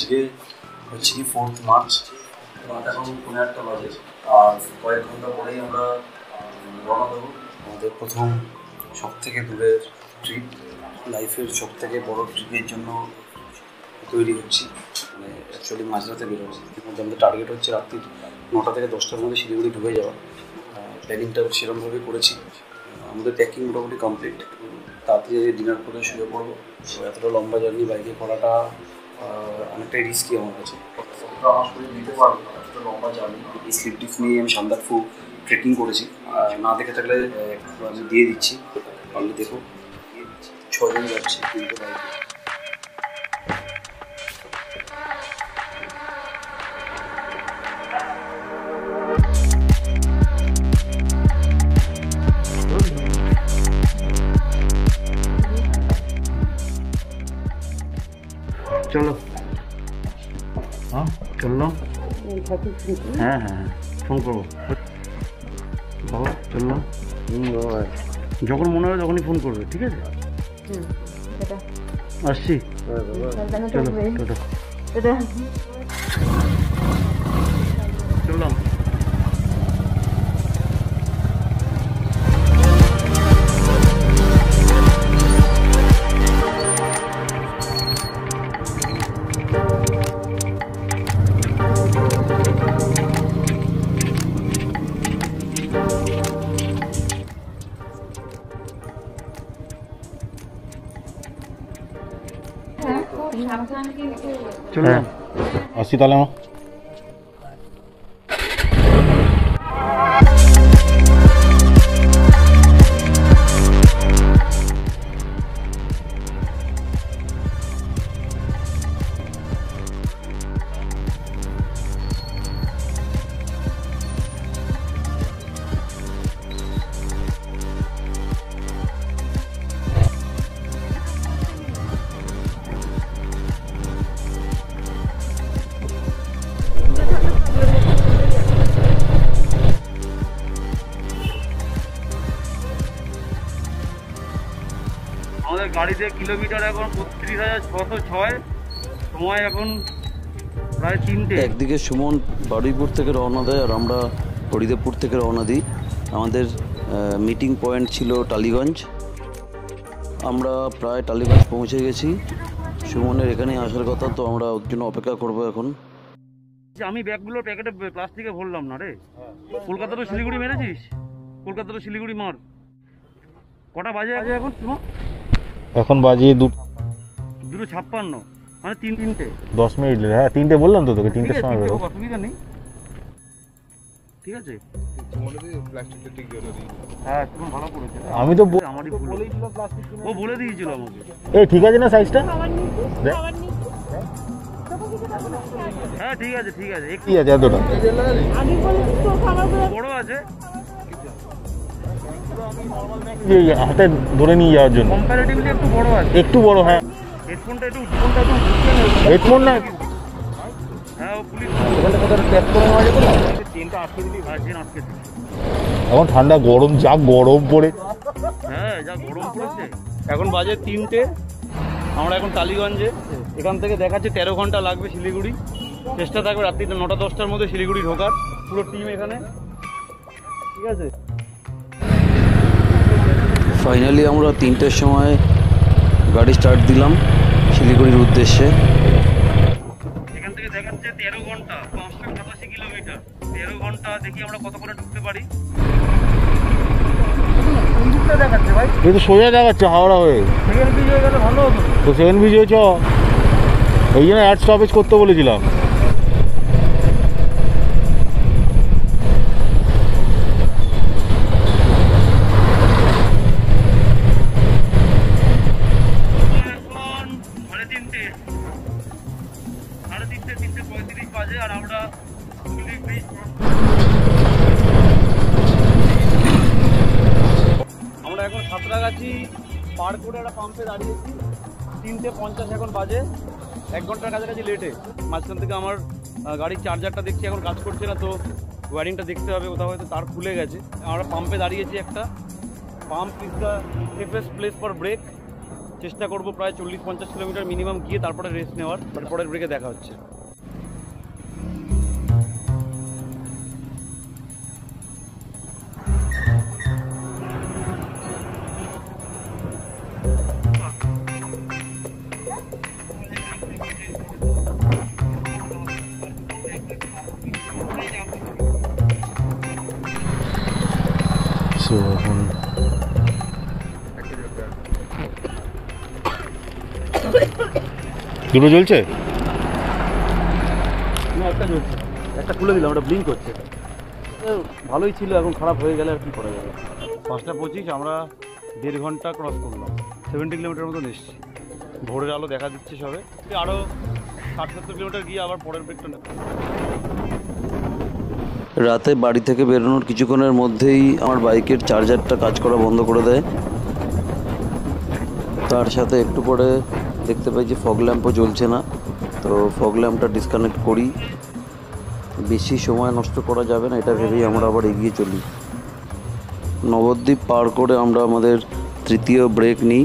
আজকে হচ্ছে কি ফোর্থ মার্চ রাত এখন পনেরো একটা বাজে। আর কয়েক ঘণ্টা পরেই আমরা রওনা দেবো। আমাদের প্রথম সব থেকে দূরের ট্রিপ লাইফের সব থেকে বড় ট্রিপের জন্য তৈরি হচ্ছি মানে অ্যাকচুয়ালি মাঝরাতে এর মধ্যে আমাদের টার্গেট হচ্ছে রাত্রি নটা থেকে দশটার মধ্যে শিলিগুড়ি ঢুকে যাওয়া। প্ল্যানিংটা সেরকমভাবে করেছি। আমাদের প্যাকিং মোটামুটি কমপ্লিট তাড়াতাড়ি ডিনার করে শুয়ে পড়ব। এতটা লম্বা জার্নি বাইকে করাটা অনেকটাই রিস্কি আমার কাছে। এই স্লিপ ডিস্ক নিয়ে আমি সান্দাকফু ট্রেকিং করেছি। আর না দেখে থাকলে আমি দিয়ে দিচ্ছি। পারলে দেখো ছজন যাচ্ছে তিনটে চলো। হ্যাঁ চলল হ্যাঁ হ্যাঁ হ্যাঁ ফোন করব। বাবা চলল যখন মনে হবে তখনই ফোন করবে ঠিক আছে? আসছি। চলো চললাম আসছি তাহলে আমার গাড়িতে কিলোমিটার এখন বত্রিশ হাজার ছশো ছয় সময় এখন প্রায় তিনটে। একদিকে সুমন বারুইপুর থেকে রওনা দেয় আর আমরা হরিদেবপুর থেকে রওনা দিই। আমাদের মিটিং পয়েন্ট ছিল টালিগঞ্জ। আমরা প্রায় টালিগঞ্জ পৌঁছে গেছি। সুমনের এখানেই আসার কথা তো আমরা ওর জন্য অপেক্ষা করব এখন। আমি ব্যাগগুলোর প্যাকেটে প্লাস্টিকে ভরলাম না রে। কলকাতা তো শিলিগুড়ি মেরেছিস? কলকাতা তো শিলিগুড়ি মার। কটা বাজে আগে এখন তোমার এখন বাজিয়ে দু দুটো ছাপ্পান্ন। মানে তিন তিনটে। দশ মিনিট হ্যাঁ তিনটে বললাম তো তোকে ঠিক তিনটের সময় বেরো। অসুবিধা নেই। ঠিক আছে? হ্যাঁ আমি তো ও বলে দিয়েছিল আমাকে। এই ঠিক আছে না সাইজটা? হ্যাঁ ঠিক আছে ঠিক আছে। একটু আছে এতটা। বড় আছে। হাতে ধরে নিয়ে যাওয়ার জন্য। কম্পারেটিভলি একটু বড় আছে। একটু বড় হ্যাঁ। হেডফোনটা একটু ফোনটা একটু হেডফোন না। হ্যাঁ এখন ঠান্ডা গরম যা গরম পড়ে। হ্যাঁ যা গরম পড়েছে। এখন বাজে তিনটে। আমরা এখন টালিগঞ্জে। এখান থেকে দেখাচ্ছে তেরো ঘণ্টা লাগবে শিলিগুড়ি। চেষ্টা থাকবে রাত্রিতে নটা দশটার মধ্যে শিলিগুড়ি ঢোকার। পুরো টিম এখানে। ঠিক আছে? ফাইনালি আমরা তিনটের সময় গাড়ি স্টার্ট দিলাম শিলিগুড়ির উদ্দেশ্যে। এখান থেকে দেখাচ্ছে তেরো ঘণ্টা পাঁচশো সাতাশি কিলোমিটার। তেরো ঘণ্টা দেখি আমরা কত করে ঢুকতে পারি। দেখাচ্ছে ভাই এই তো সোজা দেখাচ্ছে হাওড়া হয়ে। সেকেন্ড ব্রিজ হয়ে গেলে ভালো হতো। তো সেকেন্ড ব্রিজ হয়েছ এই জন্য অ্যাড স্টপেজ করতে বলেছিলাম। এক ঘণ্টার কাছাকাছি লেটে মাঝখান থেকে আমার গাড়ির চার্জারটা দেখছি, এখন কাজ করছে না, তো ওয়ারিংটা দেখতে হবে, কোথাও হয়তো তার খুলে গেছে। আমরা পাম্পে দাঁড়িয়েছি একটা। Pump is the safest place for break চেষ্টা করব প্রায় চল্লিশ পঞ্চাশ কিলোমিটার মিনিমাম গিয়ে তারপরে রেস্ট নেওয়ার তারপরের ব্রেকে দেখা হচ্ছে। দুটো জ্বলছে? না একটা জ্বলছে। একটা খুলে দিলাম ওটা ব্লিঙ্ক করছে। ভালোই ছিল এখন খারাপ হয়ে গেলে আর কি করা যাবে? পাঁচটা পঁচিশ আমরা দেড় ঘণ্টা ক্রস করলাম। সেভেন্টি কিলোমিটার মতন এসেছি। ভোরের আলো দেখা দিচ্ছে সবে। আরও ষাট সত্তর কিলোমিটার গিয়ে আবার পরের ব্রেকটা নেব। রাতে বাড়ি থেকে বেরোনোর কিছুক্ষণের মধ্যেই আমার বাইকের চার্জারটা কাজ করা বন্ধ করে দেয়। তার সাথে একটু পরে দেখতে পাই যে ফগ ল্যাম্পও জ্বলছে না। তো ফগ ল্যাম্পটা ডিসকানেক্ট করি। বেশি সময় নষ্ট করা যাবে না, এটা ভেবেই আমরা আবার এগিয়ে চলি। নবদ্বীপ পার করে আমরা আমাদের তৃতীয় ব্রেক নিই।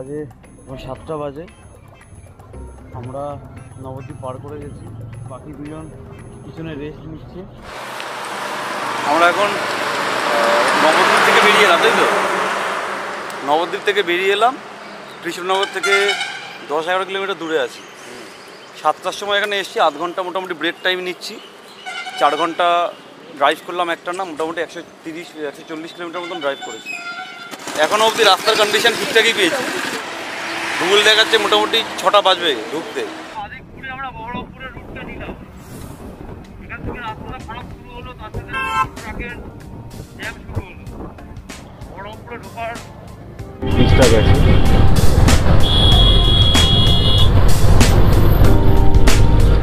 বাজে এখন সাতটা বাজে। আমরা নবদ্বীপ পার করে গেছি। বাকি দুজন পিছনে রেস্ট নিচ্ছে। আমরা এখন নবদ্বীপ থেকে বেরিয়ে এলাম, তাই তো? নবদ্বীপ থেকে বেরিয়ে এলাম। কৃষ্ণনগর থেকে দশ এগারো কিলোমিটার দূরে আছি। সাতটার সময় এখানে এসেছি। আধ ঘণ্টা মোটামুটি ব্রেক টাইম নিচ্ছি। চার ঘণ্টা ড্রাইভ করলাম একটা না মোটামুটি একশো তিরিশ, একশো চল্লিশ কিলোমিটার মতন ড্রাইভ করেছি। এখনও অবধি রাস্তার কন্ডিশন ঠিকঠাকই পেয়েছি। গুগল দেখাচ্ছে মোটামুটি ছটা বাজবে ঢুকতে। আদিকপুরে আমরা বহরমপুরের রুটটা নিলাম। এখান থেকে রাস্তাটা খারাপ শুরু হলো তার সাথে ট্রাকের জ্যাম শুরু হলো। বহরমপুরে ঢোকার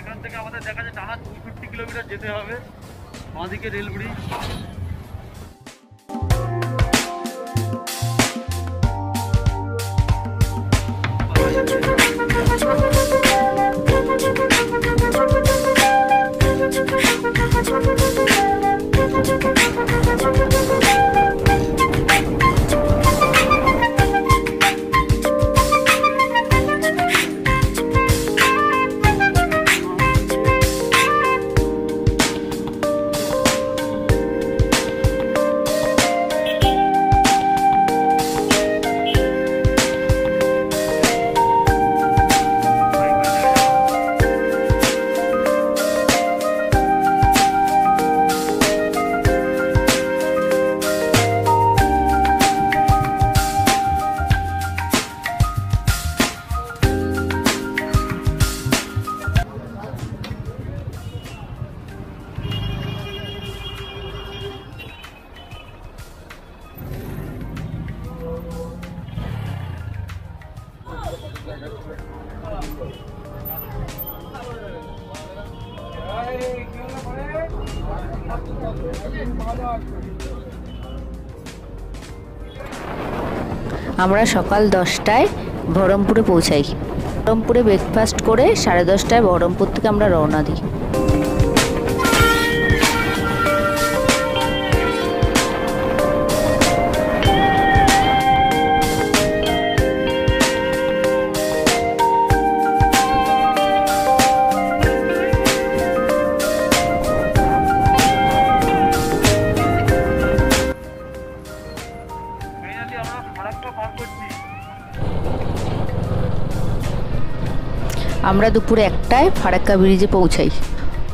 এখান থেকে আমাদের দেখা যায় টানা চৌষট্টি কিলোমিটার যেতে হবে। বাঁদিকে রেল ব্রিজ আমরা সকাল দশটায় বহরমপুরে পৌঁছাই। বহরমপুরে ব্রেকফাস্ট করে সাড়ে দশটায় বহরমপুর থেকে আমরা রওনা দিই। আমরা দুপুরে একটায় ফারাক্কা ব্রিজে পৌঁছাই।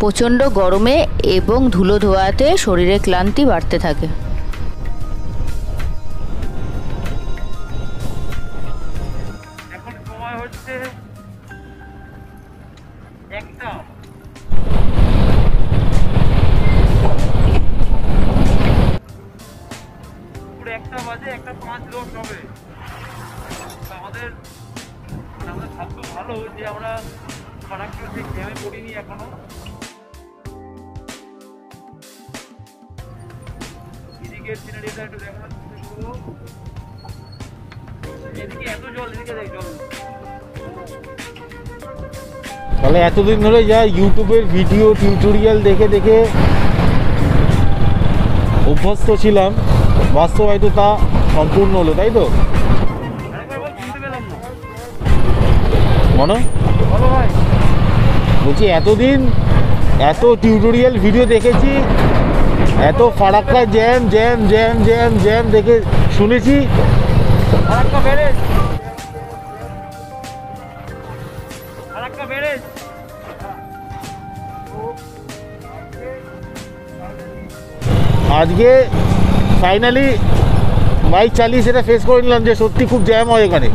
প্রচণ্ড গরমে এবং ধুলো ধোয়াতে শরীরে ক্লান্তি বাড়তে থাকে। একটা বাজে, একটা পাঁচ লোক হবে। আমাদের এখনও এদিকের সিনারিটা একটু এদিকে এত জল এদিকে দেখ জল তাহলে এতদিন ধরে যা ইউটিউবের ভিডিও টিউটোরিয়াল দেখে দেখে অভ্যস্ত ছিলাম, বাস্তবায়িত তা সম্পূর্ণ হলো, তাই তো? মনে বলছি এতদিন এত টিউটোরিয়াল ভিডিও দেখেছি এত Farakka jam jam jam jam jam দেখে শুনেছি। আজকে ফাইনালি বাইক চালিয়ে সেটা ফেস করে নিলাম যে সত্যি খুব জ্যাম হয় এখানে।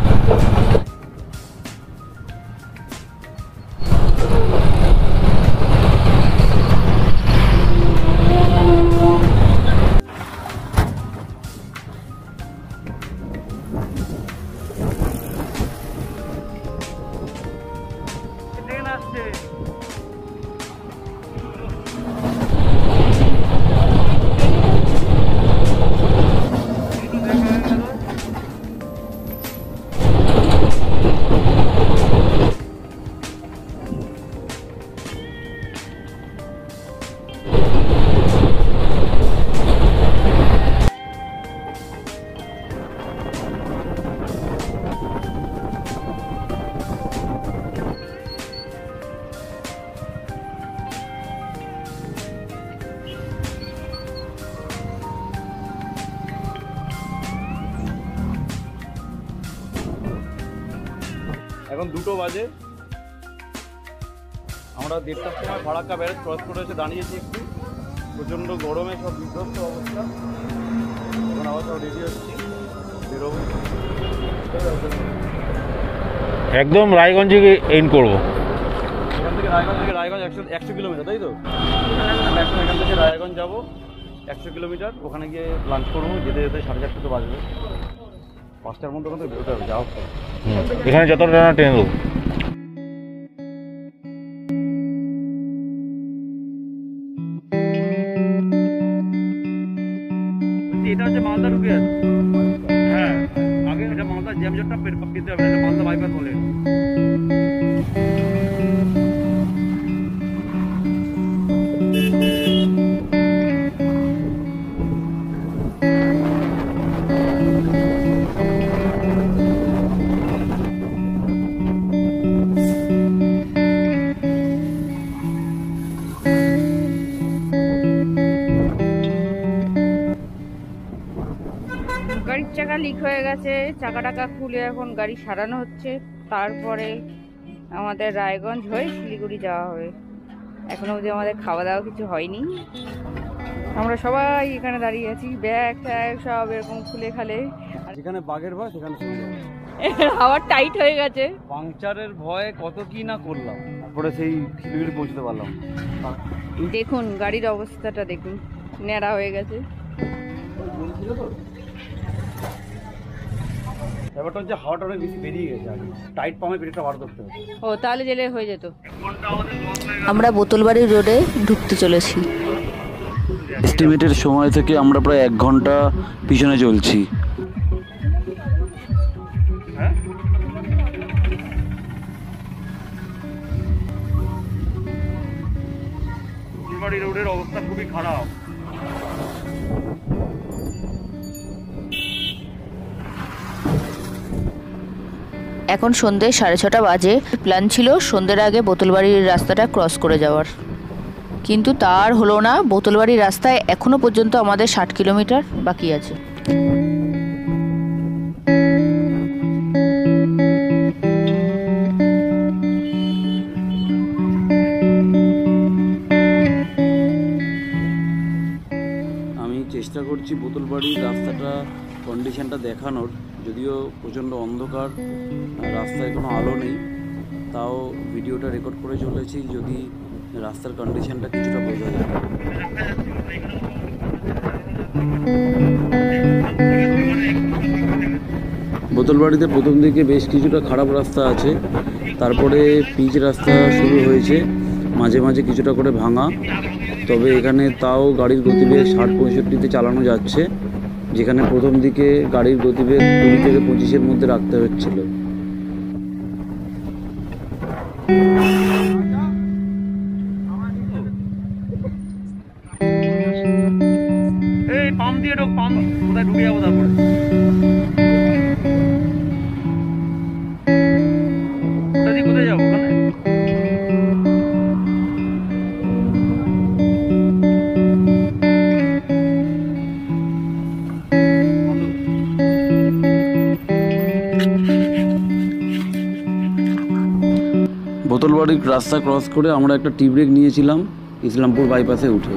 এখন দুটো বাজে। আমরা দেড়টার সময় ফারাক্কা ব্যারেজ ক্রস করে এসে দাঁড়িয়েছি একটু। প্রচণ্ড গরমে সব বিধ্বস্ত অবস্থা। এখন আবার সব রেডি হচ্ছি। বেরোবো। একদম রায়গঞ্জে এন্ড করব। এখান থেকে রায়গঞ্জ থেকে রায়গঞ্জ একশো একশো কিলোমিটার তাই তো? এখন এখান থেকে রায়গঞ্জ যাব। একশো কিলোমিটার। ওখানে গিয়ে লাঞ্চ করব। যেতে যেতে সাড়ে চারটে তো বাজবে। পাঁচটার মধ্যে ওখান থেকে বেরোতে হবে। যাওয়ার পর এখানে যতটা টানা ট্রেন লিক হয়ে গেছে চাকা টাকা খুলে এখন গাড়ি সারানো হচ্ছে। তারপরে আমাদের রায়গঞ্জ হয়ে শিলিগুড়ি যাওয়া হবে। এখনও অবধি আমাদের খাওয়া দাওয়া কিছু হয়নি। আমরা সবাই এখানে দাঁড়িয়ে আছি ব্যাগ ট্যাগ সব এরকম খুলে খালে। যেখানে বাঘের ভয় সেখানে হাওয়া টাইট হয়ে গেছে। পাংচারের ভয়ে কত কি না করলাম। তারপরে সেই শিলিগুড়ি পৌঁছতে পারলাম দেখুন গাড়ির অবস্থাটা দেখুন। ন্যাড়া হয়ে গেছে। ব্যাপারটা হচ্ছে হাওয়াটা অনেক বেশি বেরিয়ে গেছে আগে টাইট পামে পেটটা বার করতে হবে। ও তাহলে জেলে হয়ে যেত। আমরা বোতলবাড়ি রোডে ঢুকতে চলেছি। এস্টিমেটের সময় থেকে আমরা প্রায় এক ঘণ্টা পিছনে চলছি। হ্যাঁ রোডের অবস্থা খুবই খারাপ। এখন সন্ধে সাড়ে ছটা বাজে। প্ল্যান ছিল সন্ধ্যের আগে বোতলবাড়ির রাস্তাটা ক্রস করে যাওয়ার। কিন্তু তার হলো না, বোতলবাড়ির রাস্তায় এখনও পর্যন্ত আমাদের ষাট কিলোমিটার বাকি আছে। আমি চেষ্টা করছি বোতলবাড়ির রাস্তাটা কন্ডিশনটা দেখানোর। যদিও প্রচণ্ড অন্ধকার, রাস্তায় কোনো আলো নেই, তাও ভিডিওটা রেকর্ড করে চলেছি যদি রাস্তার কন্ডিশনটা কিছুটা বোঝা যায়। বোতলবাড়িতে প্রথম দিকে বেশ কিছুটা খারাপ রাস্তা আছে, তারপরে পিচ রাস্তা শুরু হয়েছে, মাঝে মাঝে কিছুটা করে ভাঙা, তবে এখানে তাও গাড়ির গতিবেগ ষাট পঁয়ষট্টিতে চালানো যাচ্ছে। যেখানে প্রথম দিকে গাড়ির গতিবেগ কুড়ি থেকে পঁচিশের মধ্যে রাখতে হচ্ছিল। রাস্তা ক্রস করে আমরা একটা টি ব্রেক নিয়েছিলাম ইসলামপুর বাইপাসে উঠে।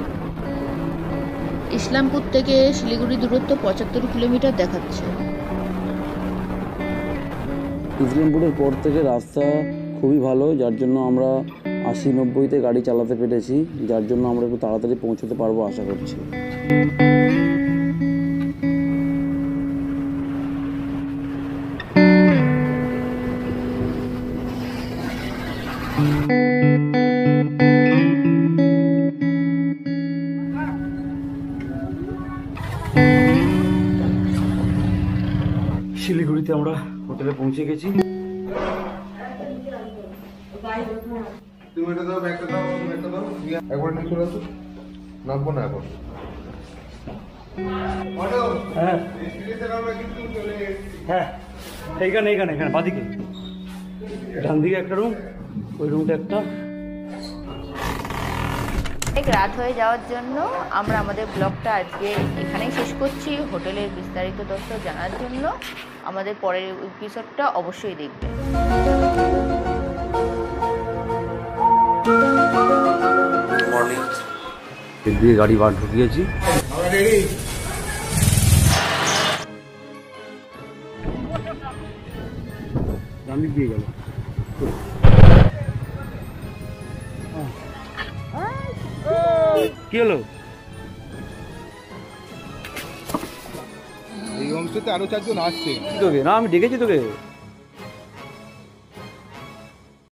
ইসলামপুর থেকে শিলিগুড়ি দূরত্ব পঁচাত্তর কিলোমিটার দেখাচ্ছে। ইসলামপুরের পর থেকে রাস্তা খুবই ভালো যার জন্য আমরা আশি নব্বইতে গাড়ি চালাতে পেরেছি যার জন্য আমরা একটু তাড়াতাড়ি পৌঁছতে পারব আশা করছি। শিলিগুড়িতে আমরা হোটেলে পৌঁছে গেছি। তুমি এটা দাও ব্যাগটা দাও ব্যাগটা দাও। একবার নিয়ে চলে আসো। নামবো না এখন। হ্যাঁ। হ্যাঁ। এইখানে এইখানে এখানে বাদিকে। ডান দিকে একটা রুম ওই রুমটা একটা। অনেক রাত হয়ে যাওয়ার জন্য আমরা আমাদের ব্লগটা আজকে এখানেই শেষ করছি। হোটেলের বিস্তারিত তথ্য জানার জন্য। আমাদের পরের এপিসোডটা অবশ্যই দেখবেন দিয়ে গাড়ি বার ঢুকিয়েছি। দিয়ে গেল। কি হলো? এই অংশতে আরও চারজন আসছে। তোকে? না আমি ডেকেছি তোকে।